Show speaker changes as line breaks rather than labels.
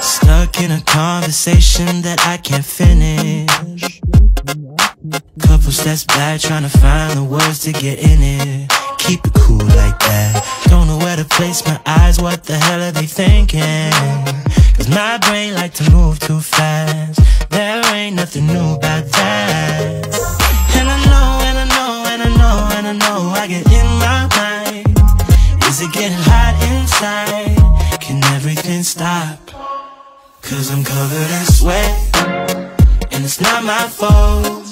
Stuck in a conversation that I can't finish. Couple steps back, trying to find the words to get in it. Keep it cool like that. Don't know where to place my eyes, what the hell are they thinking? Cause my brain like to move too fast. There ain't nothing new about that. And I know, and I know, and I know, and I know I get in my mind. Is it getting hot inside? Can everything stop? Cause I'm covered in sweat. And it's not my fault.